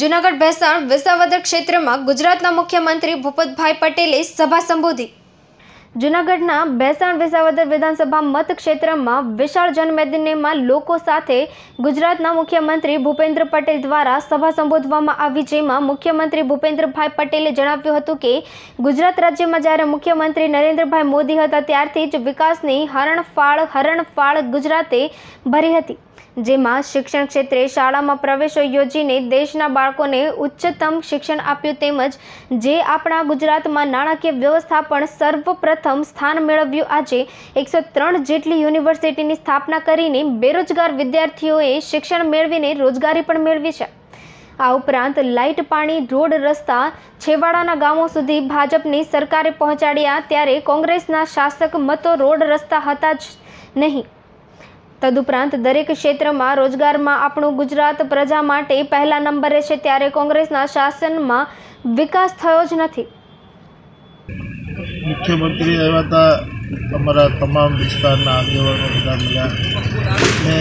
જૂનાગઢ ભેસાણ વિસાવદર ક્ષેત્રમાં ગુજરાતના મુખ્યમંત્રી ભૂપતભાઈ પટેલે સભા સંબોધી. જૂનાગઢના ભેસાણ વિસાવદર વિધાનસભા મતક્ષેત્રમાં વિશાળ જનમેદનીમાં લોકો સાથે ગુજરાતના મુખ્યમંત્રી ભૂપેન્દ્ર પટેલ દ્વારા સભા સંબોધવામાં આવી, જેમાં મુખ્યમંત્રી ભૂપેન્દ્રભાઈ પટેલે જણાવ્યું હતું કે, ગુજરાત રાજ્યમાં જ્યારે મુખ્યમંત્રી નરેન્દ્રભાઈ મોદી હતા, ત્યારથી જ વિકાસની હરણફાળ હરણફાળ ગુજરાતે ભરી હતી. જેમાં શિક્ષણ ક્ષેત્રે શાળામાં પ્રવેશો યોજીને દેશના બાળકોને ઉચ્ચતમ શિક્ષણ આપ્યું તેમજ જે આપણા ગુજરાતમાં નાણાકીય વ્યવસ્થાપન સર્વપ્રથમ સ્થાન મેળવ્યું આજે એકસો ત્રણ જેટલી યુનિવર્સિટીની સ્થાપના કરીને બેરોજગાર વિદ્યાર્થીઓએ શિક્ષણ મેળવીને રોજગારી પણ મેળવી છે. આ ઉપરાંત લાઇટ પાણી, રોડ રસ્તા, છેવાડાના ગામો સુધી ભાજપની સરકારે પહોંચાડ્યા ત્યારે કોંગ્રેસના શાસક મતો રોડ રસ્તા હતા જ નહીં. તદુપરાંત દરેક ક્ષેત્રમાં રોજગારમાં આપણું ગુજરાત પ્રજા માટે પહેલા નંબરે છે ત્યારે કોંગ્રેસના શાસનમાં વિકાસ થયો જ નથી. મુખ્યમંત્રી આવ્યા હતા અમારા તમામ વિસ્તારના આગેવાનો બધા મળ્યા ને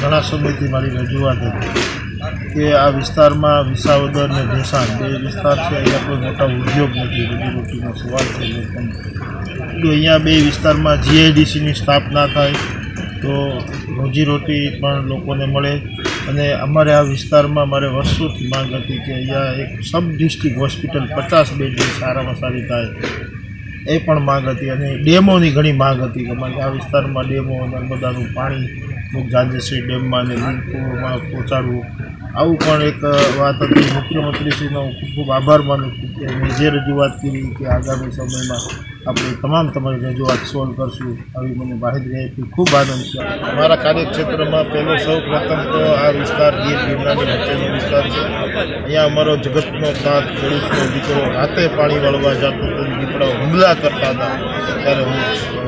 ઘણા સમયથી મારી રજૂઆત હતી કે આ વિસ્તારમાં વિસાવદર ને ભેસાણ બે વિસ્તાર છે, અહીંયા કોઈ મોટા ઉદ્યોગ નથી, રોજીરોટીનો સવાલ છે અહીંયા બે વિસ્તારમાં જીઆઈડીસીની સ્થાપના થાય તો રોજીરોટી પણ લોકોને મળે. અને અમારે આ વિસ્તારમાં મારે વર્ષોથી માંગ હતી કે અહીંયા એક સબ ડિસ્ટ્રિક્ટ હોસ્પિટલ પચાસ બેડની સારામાં સારી થાય. એ પણ માંગ હતી અને ડેમોની ઘણી માંગ હતી કે અમારે આ વિસ્તારમાં ડેમો નર્મદાનું પાણી જાંજેશ્રી ડેમમાં ને લીંકોમાં પહોંચાડવું. આવું પણ એક વાત હતી. મુખ્યમંત્રીશ્રીનો ખૂબ ખૂબ આભાર માનું છું કે મેં જે રજૂઆત કરી કે આગામી સમયમાં આપણે તમામ તમારી રજૂઆત સોલ્વ કરશું, આવી મને માહિતી આપી ખૂબ આનંદ છે. મારા કાર્યક્ષેત્રમાં પહેલો સૌ પ્રથમ તો આ વિસ્તાર ગીર ગિરનારની વચ્ચેનો વિસ્તાર છે. અહીંયા અમારો જગતનો તાત ખેડૂતનો દીકરો રાતે પાણી વળવા જતો તો દીપડાઓ હુમલા કરતા હતા. ત્યારે હું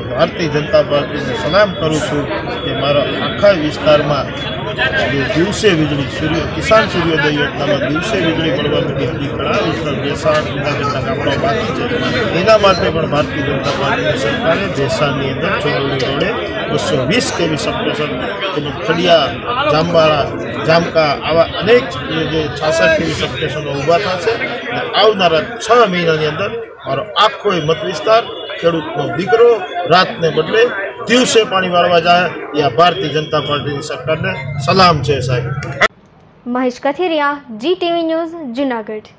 ભારતીય જનતા પાર્ટીને સલામ કરું છું. કે મારા આખા વિસ્તારમાં દિવસે વીજળી સૂર્ય, કિસાન સૂર્યોદય યોજનામાં દિવસે વીજળી મળવા માંડી હતી. ઘણા વિસ્તાર ભેસાણ જુદા જુદા ગામડાઓ બાકી છે. એના માટે પણ ભારતીય જનતા પાર્ટીની સરકારે ભેસાણની અંદર ચોરોડી રોડે બસો વીસ કેવી સબસ્ટેશન તેમજ ખડિયા જામવાળા, જામકા આવા અનેક જે છાસઠ કેવી સબસ્ટેશનો ઊભા થશે. આવનારા છ મહિનાની અંદર મારો આખો મત વિસ્તાર ખેડૂતનો દીકરો રાતને બદલે દિવસે પાણી વાળવા જાય, એ આ ભારતીય જનતા પાર્ટીની સરકારને સલામ છે સાહેબ. Mahesh Kathiriya, Zee TV news, Junagadh.